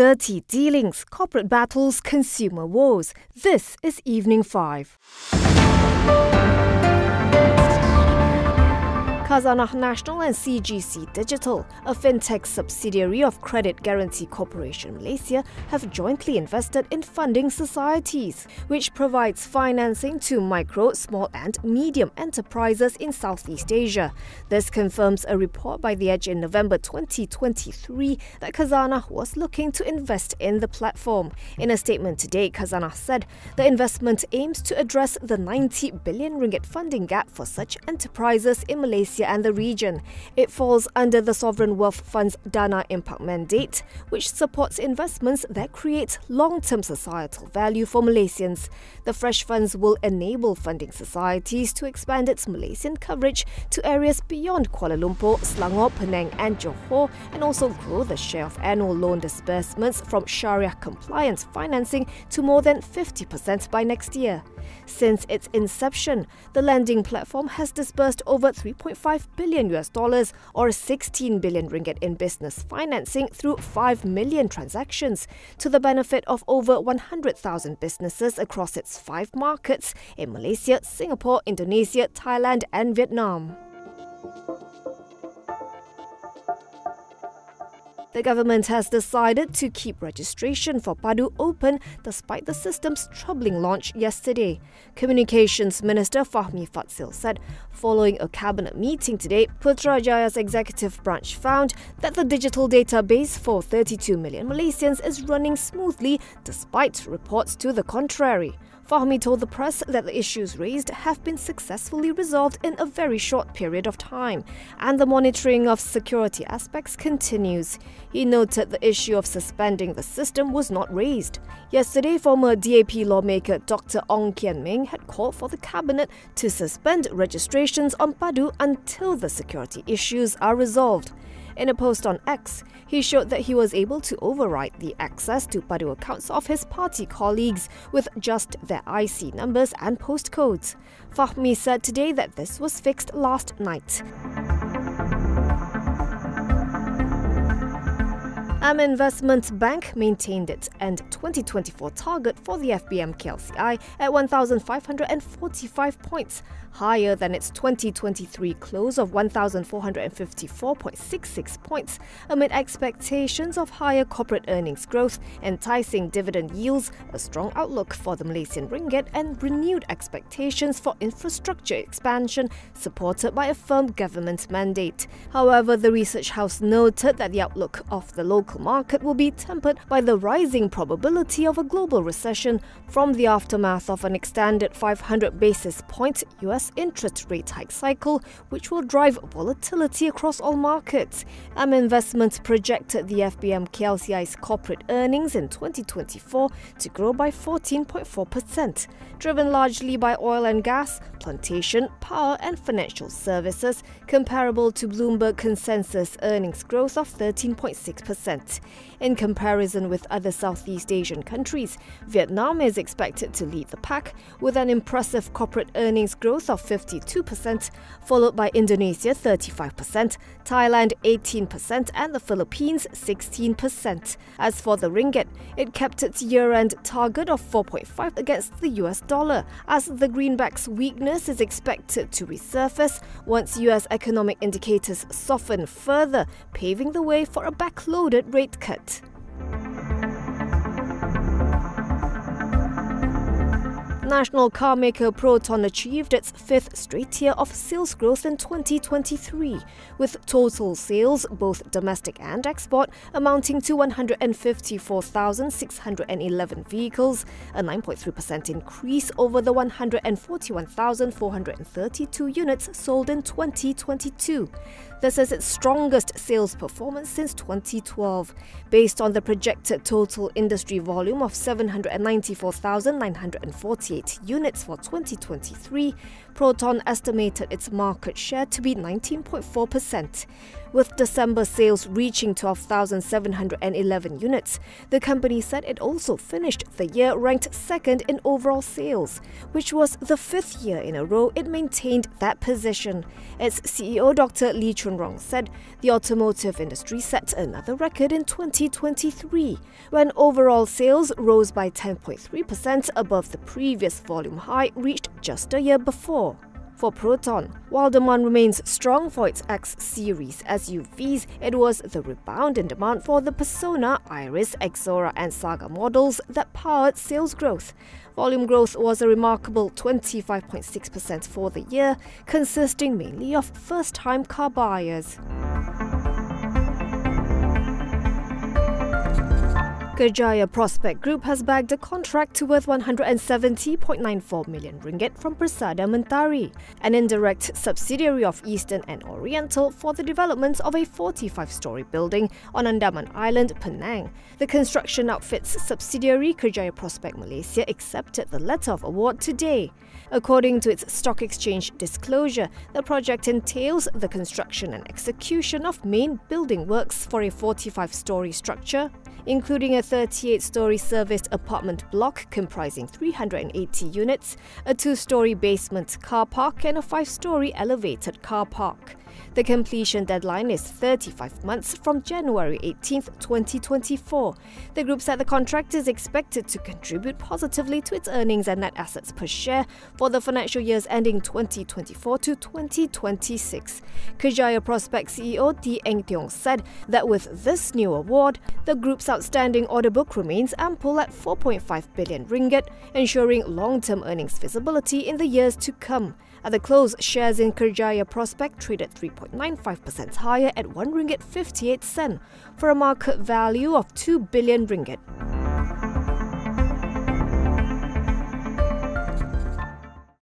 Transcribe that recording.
Dirty dealings, corporate battles, consumer wars. This is Evening 5. Khazanah Nasional and CGC Digital, a fintech subsidiary of Credit Guarantee Corporation Malaysia, have jointly invested in funding societies, which provides financing to micro, small, and medium enterprises in Southeast Asia. This confirms a report by The Edge in November 2023 that Khazanah was looking to invest in the platform. In a statement today, Khazanah said the investment aims to address the 90 billion ringgit funding gap for such enterprises in Malaysia Malaysia and the region. It falls under the Sovereign Wealth Fund's Dana Impak mandate, which supports investments that create long-term societal value for Malaysians. The fresh funds will enable funding societies to expand its Malaysian coverage to areas beyond Kuala Lumpur, Selangor, Penang and Johor and also grow the share of annual loan disbursements from Sharia compliance financing to more than 50% by next year. Since its inception, the lending platform has disbursed over 3.5 billion US dollars or 16 billion ringgit in business financing through 5 million transactions to the benefit of over 100,000 businesses across its five markets in Malaysia, Singapore, Indonesia, Thailand and Vietnam. The government has decided to keep registration for Padu open despite the system's troubling launch yesterday. Communications Minister Fahmi Fadzil said, following a cabinet meeting today, Putrajaya's executive branch found that the digital database for 32 million Malaysians is running smoothly despite reports to the contrary. Fahmi told the press that the issues raised have been successfully resolved in a very short period of time, and the monitoring of security aspects continues. He noted the issue of suspending the system was not raised. Yesterday, former DAP lawmaker Dr. Ong Kian Ming had called for the cabinet to suspend registrations on Padu until the security issues are resolved. In a post on X, he showed that he was able to override the access to Padu accounts of his party colleagues with just their IC numbers and postcodes. Fahmi said today that this was fixed last night. AmInvestment Bank maintained its end 2024 target for the FBM KLCI at 1,545 points, higher than its 2023 close of 1,454.66 points, amid expectations of higher corporate earnings growth, enticing dividend yields, a strong outlook for the Malaysian ringgit, and renewed expectations for infrastructure expansion supported by a firm government mandate. However, the research house noted that the outlook of the local local market will be tempered by the rising probability of a global recession from the aftermath of an extended 500 basis point US interest rate hike cycle, which will drive volatility across all markets. AmInvestments projected the FBM KLCI's corporate earnings in 2024 to grow by 14.4%, driven largely by oil and gas, plantation, power, and financial services, comparable to Bloomberg consensus earnings growth of 13.6%. In comparison with other Southeast Asian countries, Vietnam is expected to lead the pack with an impressive corporate earnings growth of 52%, followed by Indonesia 35%, Thailand 18%, and the Philippines 16%. As for the ringgit, it kept its year-end target of 4.5 against the US dollar, as the greenback's weakness is expected to resurface once US economic indicators soften further, paving the way for a backloaded rate cut. National car maker Proton achieved its fifth straight year of sales growth in 2023, with total sales, both domestic and export, amounting to 154,611 vehicles, a 9.3% increase over the 141,432 units sold in 2022. This is its strongest sales performance since 2012. Based on the projected total industry volume of 794,948 units for 2023, Proton estimated its market share to be 19.4%. with December sales reaching 12,711 units. The company said it also finished the year ranked second in overall sales, which was the fifth year in a row it maintained that position. Its CEO Dr. Li Chunrong said the automotive industry set another record in 2023 when overall sales rose by 10.3% above the previous volume high reached just a year before for Proton. While demand remains strong for its X series SUVs, it was the rebound in demand for the Persona, Iriz, Exora, and Saga models that powered sales growth. Volume growth was a remarkable 25.6% for the year, consisting mainly of first time car buyers. Kerjaya Prospek Group has bagged a contract worth 170.94 million ringgit from Persada Mentari, an indirect subsidiary of Eastern and Oriental for the development of a 45-story building on Andaman Island, Penang. The construction outfit's subsidiary Kerjaya Prospek Malaysia accepted the letter of award today. According to its stock exchange disclosure, the project entails the construction and execution of main building works for a 45-story structure including a 38-story serviced apartment block comprising 380 units, a two-story basement car park and a five-story elevated car park. The completion deadline is 35 months from January 18, 2024. The group said the contract is expected to contribute positively to its earnings and net assets per share for the financial years ending 2024 to 2026. Kerjaya Prospek CEO T. Eng Tiong said that with this new award, the group's outstanding order book remains ample at 4.5 billion ringgit, ensuring long-term earnings visibility in the years to come. At the close, shares in Kerjaya Prospek traded 3.95% higher at 1 ringgit 58 cent for a market value of 2 billion ringgit.